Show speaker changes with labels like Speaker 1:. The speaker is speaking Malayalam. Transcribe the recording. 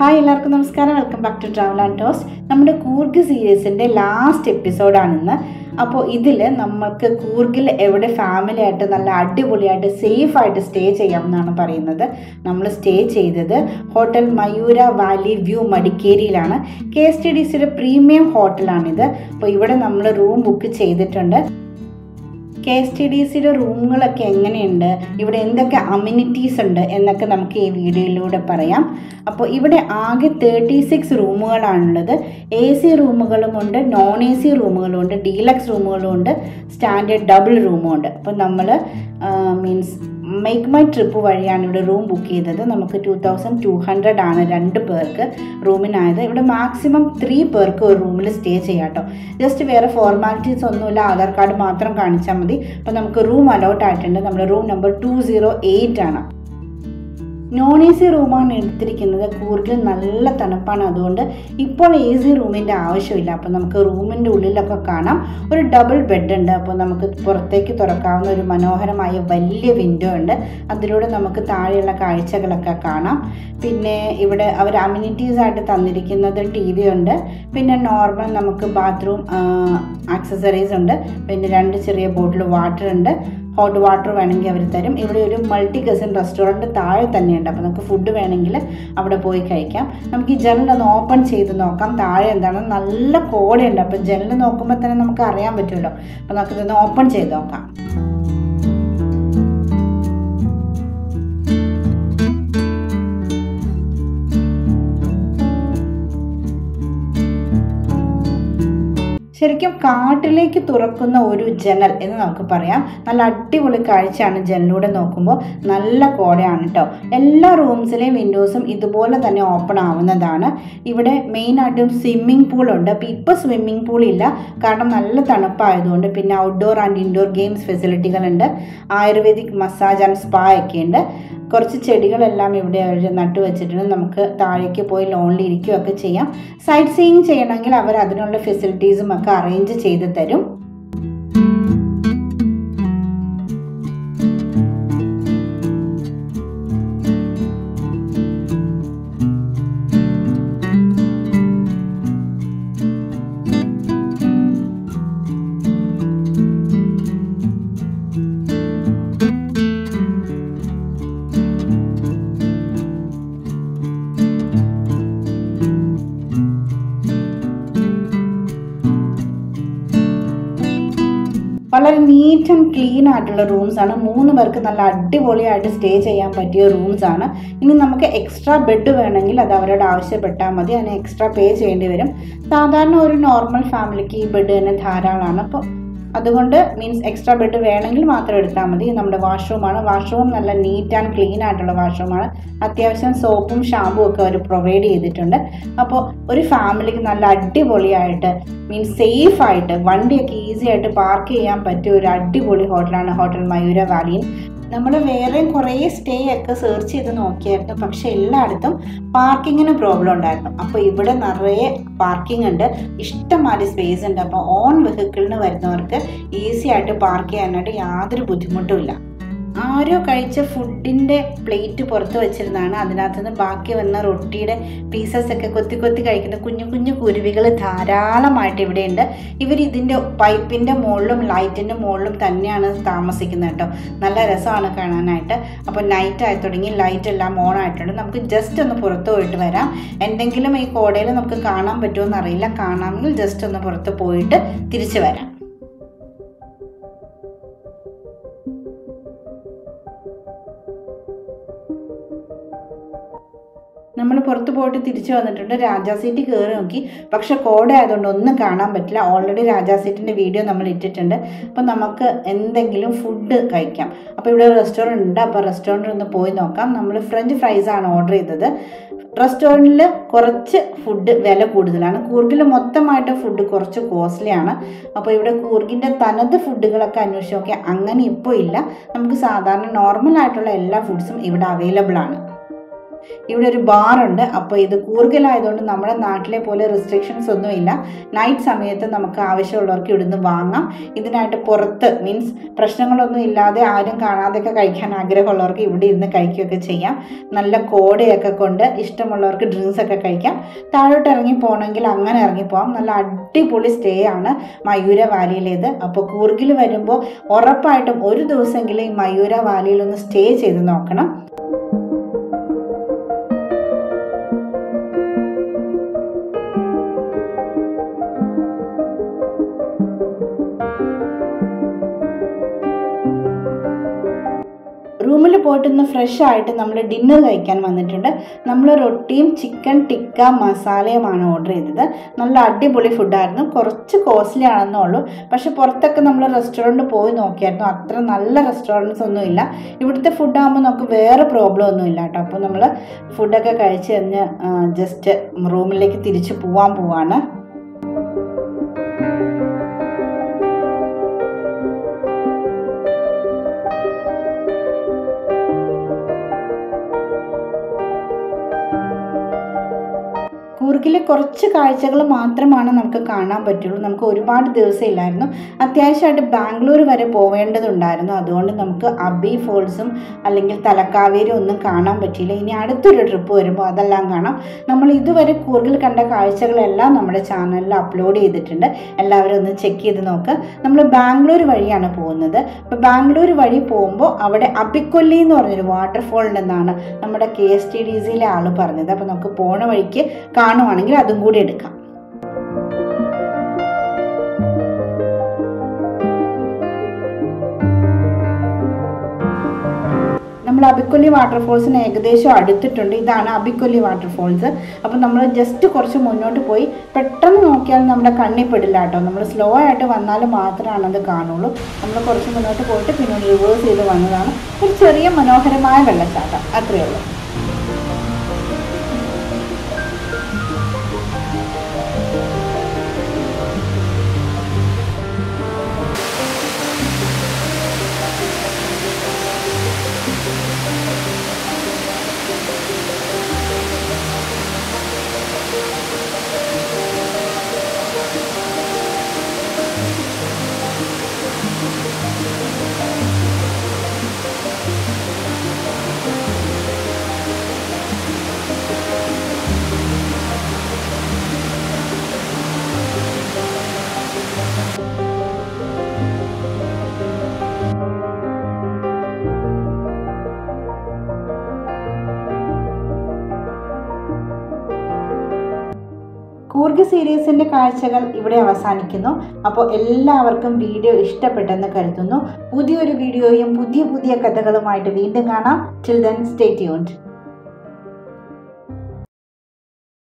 Speaker 1: ഹായ് എല്ലാവർക്കും നമസ്കാരം. Welcome back to travel and toss നമ്മുടെ കൂർഗ് സീരീസിന്റെ ലാസ്റ്റ് എപ്പിസോഡാണിന്ന് അപ്പോൾ ഇതിൽ നമുക്ക് കൂർഗിൽ എവിടെ ഫാമിലി ആയിട്ട് നല്ല അടിപൊളിയായിട്ട് സേഫ് ആയിട്ട് സ്റ്റേ ചെയ്യാം എന്നാണ് പറയുന്നത്. നമ്മൾ സ്റ്റേ ചെയ്തത് ഹോട്ടൽ മയൂര വാലി വ്യൂ മടിക്കേരിയിലാണ്. കെ എസ് ടി ഡി സിയുടെ പ്രീമിയം ഹോട്ടലാണിത് അപ്പോൾ ഇവിടെ നമ്മൾ റൂം ബുക്ക് ചെയ്തിട്ടുണ്ട്. കെ എസ് ടി ഡി സിയുടെ റൂമുകളൊക്കെ എങ്ങനെയുണ്ട്? ഇവിടെ എന്തൊക്കെ അമ്യൂണിറ്റീസ് ഉണ്ട് എന്നൊക്കെ നമുക്ക് ഈ വീഡിയോയിലൂടെ പറയാം. അപ്പോൾ ഇവിടെ ആകെ തേർട്ടി സിക്സ് റൂമുകളാണുള്ളത്. എ സി റൂമുകളുമുണ്ട് നോൺ എ സി റൂമുകളുമുണ്ട് ഡീലക്സ് റൂമുകളുമുണ്ട് സ്റ്റാൻഡേർഡ് ഡബിൾ റൂമുമുണ്ട് അപ്പോൾ നമ്മൾ മീൻസ് മേക്ക് മൈ ട്രിപ്പ് വഴിയാണ് ഇവിടെ റൂം ബുക്ക് ചെയ്തത്. നമുക്ക് ടു തൗസൻഡ് ടു ഹൺഡ്രഡ് ആണ് രണ്ട് പേർക്ക് റൂമിനായത് ഇവിടെ മാക്സിമം ത്രീ പേർക്ക് ഒരു റൂമിൽ സ്റ്റേ ചെയ്യാം കേട്ടോ ജസ്റ്റ് വേറെ ഫോർമാലിറ്റീസ് ഒന്നുമില്ല. ആധാർ കാർഡ് മാത്രം കാണിച്ചാൽ മതി. അപ്പോൾ നമുക്ക് റൂം അലോട്ട് ആയിട്ടുണ്ട്. നമ്മുടെ room number two zero eight ആണ്. നോൺ എ സി റൂമാണ് എടുത്തിരിക്കുന്നത്. കൂടുതൽ നല്ല തണുപ്പാണ് അതുകൊണ്ട് ഇപ്പോൾ എ സി റൂമിന്റെ ആവശ്യമില്ല. അപ്പോൾ നമുക്ക് റൂമിന്റെ ഉള്ളിലൊക്കെ കാണാം. ഒരു ഡബിൾ ബെഡ് ഉണ്ട്. അപ്പോൾ നമുക്ക് പുറത്തേക്ക് തുറക്കാവുന്ന ഒരു മനോഹരമായ വലിയ വിൻഡോ ഉണ്ട്. അതിലൂടെ നമുക്ക് താഴെയുള്ള കാഴ്ചകളൊക്കെ കാണാം. പിന്നെ ഇവിടെ അവർ അമ്യൂണിറ്റീസ് ആയിട്ട് തന്നിരിക്കുന്നത് ടി വി ഉണ്ട്. പിന്നെ നോർമൽ നമുക്ക് ബാത്റൂം ആക്സസറീസ് ഉണ്ട്. പിന്നെ രണ്ട് ചെറിയ ബോട്ടിൽ വാട്ടർ ഉണ്ട്. ഹോട്ട് വാട്ടർ വേണമെങ്കിൽ അവർ തരും. ഇവിടെ ഒരു മൾട്ടി കസിൻ റെസ്റ്റോറന്റ് താഴെ തന്നെയുണ്ട്. അപ്പോൾ നമുക്ക് ഫുഡ് വേണമെങ്കിൽ അവിടെ പോയി കഴിക്കാം. നമുക്ക് ഈ ജനലൊന്ന് ഓപ്പൺ ചെയ്ത് നോക്കാം. താഴെ എന്താണ്? നല്ല കോടയുണ്ട്. അപ്പോൾ ജനൽ നോക്കുമ്പോൾ തന്നെ നമുക്ക് അറിയാൻ പറ്റുമല്ലോ. അപ്പോൾ നമുക്കിതൊന്ന് ഓപ്പൺ ചെയ്ത് നോക്കാം. ശരിക്കും കാട്ടിലേക്ക് തുറക്കുന്ന ഒരു ജനൽ എന്ന് നമുക്ക് പറയാം. നല്ല അടിപൊളി കാഴ്ചയാണ് ജനലിലൂടെ നോക്കുമ്പോൾ. നല്ല കോടയാണ് കേട്ടോ എല്ലാ റൂംസിലെയും വിൻഡോസും ഇതുപോലെ തന്നെ ഓപ്പൺ ആവുന്നതാണ്. ഇവിടെ മെയിനായിട്ടും സ്വിമ്മിംഗ് പൂൾ ഉണ്ട്. അപ്പോൾ ഇപ്പോൾ സ്വിമ്മിംഗ് പൂൾ ഇല്ല. കാരണം നല്ല തണുപ്പായതുകൊണ്ട് പിന്നെ ഔട്ട്ഡോർ ആൻഡ് ഇൻഡോർ ഗെയിംസ് ഫെസിലിറ്റികളുണ്ട് ആയുർവേദിക് മസാജ് ആൻഡ് സ്പാ ഒക്കെ ഉണ്ട്. കുറച്ച് ചെടികളെല്ലാം ഇവിടെ അവർ നട്ടു വെച്ചിട്ടുണ്ട്. നമുക്ക് താഴേക്ക് പോയി ലോണിൽ ഇരിക്കുകയൊക്കെ ചെയ്യാം. സൈറ്റ് സീയിങ് ചെയ്യണമെങ്കിൽ അവർ അതിനുള്ള ഫെസിലിറ്റീസും ഒക്കെ അറേഞ്ച് ചെയ്ത് തരും. വളരെ നീറ്റ് ആൻഡ് ക്ലീൻ ആയിട്ടുള്ള റൂംസ് ആണ്. മൂന്ന് പേർക്ക് നല്ല അടിപൊളിയായിട്ട് സ്റ്റേ ചെയ്യാൻ പറ്റിയ റൂംസ് ആണ്. ഇനി നമുക്ക് എക്സ്ട്രാ ബെഡ് വേണമെങ്കിൽ അത് അവരോട് ആവശ്യപ്പെട്ടാൽ മതി. അതിന് എക്സ്ട്രാ പേ ചെയ്യേണ്ടി വരും. സാധാരണ ഒരു നോർമൽ ഫാമിലിക്ക് ഈ ബെഡ് തന്നെ ധാരാളമാണ്. അപ്പോൾ അതുകൊണ്ട് മീൻസ് എക്സ്ട്രാ ബെഡ് വേണമെങ്കിൽ മാത്രം എടുത്താൽ മതി. നമ്മുടെ വാഷ്റൂമാണ് വാഷ്റൂം നല്ല നീറ്റ് ആൻഡ് ക്ലീൻ ആയിട്ടുള്ള വാഷ്റൂമാണ് അത്യാവശ്യം സോപ്പും ഷാമ്പും ഒക്കെ അവർ പ്രൊവൈഡ് ചെയ്തിട്ടുണ്ട്. അപ്പോൾ ഒരു ഫാമിലിക്ക് നല്ല അടിപൊളിയായിട്ട് മീൻസ് സേഫായിട്ട് വണ്ടിയൊക്കെ ഈസി ആയിട്ട് പാർക്ക് ചെയ്യാൻ പറ്റിയ ഒരു അടിപൊളി ഹോട്ടലാണ് ഹോട്ടൽ മയൂര വാലിയൻ നമ്മൾ വേറെയും കുറേ സ്റ്റേ ഒക്കെ സെർച്ച് ചെയ്ത് നോക്കിയായിരുന്നു. പക്ഷെ എല്ലായിടത്തും പാർക്കിങ്ങിന് പ്രോബ്ലം ഉണ്ടായിരുന്നു. അപ്പോൾ ഇവിടെ നിറയെ പാർക്കിംഗ് ഉണ്ട്. ഇഷ്ടംമാതിരി സ്പേസ് ഉണ്ട്. അപ്പോൾ ഓൺ വെഹിക്കിളിന് വരുന്നവർക്ക് ഈസി ആയിട്ട് പാർക്ക് ചെയ്യാനായിട്ട് യാതൊരു ബുദ്ധിമുട്ടുമില്ല ആരോ കഴിച്ച ഫുഡിന്റെ പ്ലേറ്റ് പുറത്ത് വെച്ചിരുന്നതാണ്. അതിനകത്ത് നിന്ന് ബാക്കി വന്ന റൊട്ടിയുടെ പീസസ് ഒക്കെ കൊത്തി കൊത്തി കഴിക്കുന്ന കുഞ്ഞു കുഞ്ഞു കുരുവികൾ ധാരാളമായിട്ട് ഇവിടെയുണ്ട്. ഇവർ ഇതിന്റെ പൈപ്പിന്റെ മുകളിലും ലൈറ്റിന്റെ മുകളിലും തന്നെയാണ് താമസിക്കുന്നത് കേട്ടോ. നല്ല രസമാണ് കാണാനായിട്ട്. അപ്പോൾ നൈറ്റ് ആയി തുടങ്ങി ലൈറ്റ് എല്ലാം ഓൺ ആയിട്ടുണ്ട്. നമുക്ക് ജസ്റ്റ് ഒന്ന് പുറത്ത് പോയിട്ട് വരാം. എന്തെങ്കിലും ഈ കോടയിൽ നമുക്ക് കാണാൻ പറ്റുമോ എന്നറിയില്ല. കാണാമെങ്കിൽ ജസ്റ്റ് ഒന്ന് പുറത്ത് പോയിട്ട് തിരിച്ചു വരാം. പുറത്ത് പോയിട്ട് തിരിച്ചു വന്നിട്ടുണ്ട്. രാജാ സീറ്റ് കയറി നോക്കി. പക്ഷെ കോട ആയതുകൊണ്ട് ഒന്നും കാണാൻ പറ്റില്ല. ഓൾറെഡി രാജാ സീറ്റിന്റെ വീഡിയോ നമ്മൾ ഇട്ടിട്ടുണ്ട്. അപ്പോൾ നമുക്ക് എന്തെങ്കിലും ഫുഡ് കഴിക്കാം. അപ്പോൾ ഇവിടെ ഒരു റെസ്റ്റോറന്റ് ഉണ്ട്. അപ്പോൾ റെസ്റ്റോറന്റിൽ ഒന്ന് പോയി നോക്കാം. നമ്മൾ ഫ്രഞ്ച് ഫ്രൈസ് ആണ് ഓർഡർ ചെയ്തത്. റെസ്റ്റോറന്റിൽ കുറച്ച് ഫുഡ് വില കൂടുതലാണ്. കൂർഗിൽ മൊത്തമായിട്ട് ഫുഡ് കുറച്ച് കോസ്റ്റ്ലി ആണ്. അപ്പോൾ ഇവിടെ കൂർഗിന്റെ തനത് ഫുഡുകളൊക്കെ അന്വേഷിച്ചൊക്കെ അങ്ങനെ ഇപ്പോൾ ഇല്ല. നമുക്ക് സാധാരണ നോർമൽ ആയിട്ടുള്ള എല്ലാ ഫുഡ്സും ഇവിടെ അവൈലബിൾ ആണ്. ഇവിടെ ഒരു ബാറുണ്ട് അപ്പോൾ ഇത് കൂർഗലായതുകൊണ്ട് നമ്മുടെ നാട്ടിലെ പോലെ റെസ്ട്രിക്ഷൻസ് ഒന്നുമില്ല. നൈറ്റ് സമയത്ത് നമുക്ക് ആവശ്യമുള്ളവർക്ക് ഇവിടുന്ന് വാങ്ങാം. ഇതിനായിട്ട് പുറത്ത് മീൻസ് പ്രശ്നങ്ങളൊന്നും ഇല്ലാതെ ആരും കാണാതെയൊക്കെ കഴിക്കാൻ ആഗ്രഹമുള്ളവർക്ക് ഇവിടെ ഇരുന്ന് കഴിക്കുകയൊക്കെ ചെയ്യാം. നല്ല കോടയൊക്കെ കൊണ്ട് ഇഷ്ടമുള്ളവർക്ക് ഡ്രിങ്ക്സ് ഒക്കെ കഴിക്കാം. താഴോട്ട് ഇറങ്ങി പോകണമെങ്കിൽ അങ്ങനെ ഇറങ്ങി പോകാം നല്ല അടിപൊളി സ്റ്റേ ആണ് മയൂര വാലിയിലേത്. അപ്പോൾ കൂർഗിൽ വരുമ്പോൾ ഉറപ്പായിട്ടും ഒരു ദിവസമെങ്കിലും ഈ മയൂര വാലിയിൽ ഒന്ന് സ്റ്റേ ചെയ്ത് നോക്കണം. പോയിട്ടൊന്ന് ഫ്രഷ് ആയിട്ട് നമ്മൾ ഡിന്നർ കഴിക്കാൻ വന്നിട്ടുണ്ട്. നമ്മൾ റൊട്ടിയും ചിക്കൻ ടിക്ക മസാലയുമാണ് ഓർഡർ ചെയ്തത്. നല്ല അടിപൊളി ഫുഡായിരുന്നു. കുറച്ച് കോസ്റ്റ്ലി ആണെന്നേ ഉള്ളൂ. പക്ഷെ പുറത്തൊക്കെ നമ്മൾ റെസ്റ്റോറന്റ് പോയി നോക്കിയായിരുന്നു. അത്ര നല്ല റെസ്റ്റോറന്റ്സ് ഒന്നും ഇല്ല. ഇവിടുത്തെ ഫുഡാകുമ്പോൾ നമുക്ക് വേറെ പ്രോബ്ലം ഒന്നും ഇല്ല കേട്ടോ. അപ്പോൾ നമ്മൾ ഫുഡൊക്കെ കഴിച്ച് കഴിഞ്ഞ് ജസ്റ്റ് റൂമിലേക്ക് തിരിച്ച് പോവാൻ പോവാണ്. കൂർഗിലെ കുറച്ച് കാഴ്ചകൾ മാത്രമാണ് നമുക്ക് കാണാൻ പറ്റുള്ളൂ. നമുക്ക് ഒരുപാട് ദിവസം ഇല്ലായിരുന്നു. അത്യാവശ്യമായിട്ട് ബാംഗ്ലൂർ വരെ പോവേണ്ടതുണ്ടായിരുന്നു. അതുകൊണ്ട് നമുക്ക് അബി ഫോൾസും അല്ലെങ്കിൽ തലക്കാവേരി ഒന്നും കാണാൻ പറ്റിയില്ല. ഇനി അടുത്തൊരു ട്രിപ്പ് വരുമ്പോൾ അതെല്ലാം കാണാം. നമ്മൾ ഇതുവരെ കൂർഗിൽ കണ്ട കാഴ്ചകളെല്ലാം നമ്മുടെ ചാനലിൽ അപ്ലോഡ് ചെയ്തിട്ടുണ്ട്. എല്ലാവരും ഒന്ന് ചെക്ക് ചെയ്ത് നോക്കുക നമ്മൾ ബാംഗ്ലൂർ വഴിയാണ് പോകുന്നത്. അപ്പോൾ ബാംഗ്ലൂർ വഴി പോകുമ്പോൾ അവിടെ അബിക്കൊല്ലി എന്ന് പറഞ്ഞൊരു വാട്ടർഫോൾ ഉണ്ടെന്നാണ് നമ്മുടെ കെ എസ് ടി ഡി സിയിലെ ആൾ പറഞ്ഞത്. അപ്പോൾ നമുക്ക് പോണ വഴിക്ക് കാണുവാണെങ്കിൽ അതും കൂടി എടുക്കാം. നമ്മൾ അബിക്കൊല്ലി വാട്ടർഫോൾസിന് ഏകദേശം അടുത്തിട്ടുണ്ട്. ഇതാണ് അബിക്കൊല്ലി വാട്ടർഫോൾസ്. അപ്പം നമ്മൾ ജസ്റ്റ് കുറച്ച് മുന്നോട്ട് പോയി. പെട്ടെന്ന് നോക്കിയാൽ നമ്മുടെ കണ്ണിൽ പെടില്ല കേട്ടോ. നമ്മൾ സ്ലോ ആയിട്ട് വന്നാൽ മാത്രമാണ് അത് കാണുള്ളൂ. നമ്മൾ കുറച്ച് മുന്നോട്ട് പോയിട്ട് പിന്നെ റിവേഴ്സ് ചെയ്ത് വന്നതാണ്. ഒരു ചെറിയ മനോഹരമായ വെള്ളച്ചാട്ടം. അത്രയേ ഉള്ളൂ. കൂർഗ് സീരീസിന്റെ കാഴ്ചകൾ ഇവിടെ അവസാനിക്കുന്നു. അപ്പോൾ എല്ലാവർക്കും വീഡിയോ ഇഷ്ടപ്പെട്ടെന്ന് കരുതുന്നു. പുതിയൊരു വീഡിയോയും പുതിയ പുതിയ കഥകളുമായിട്ട് വീണ്ടും കാണാം. Till then stay tuned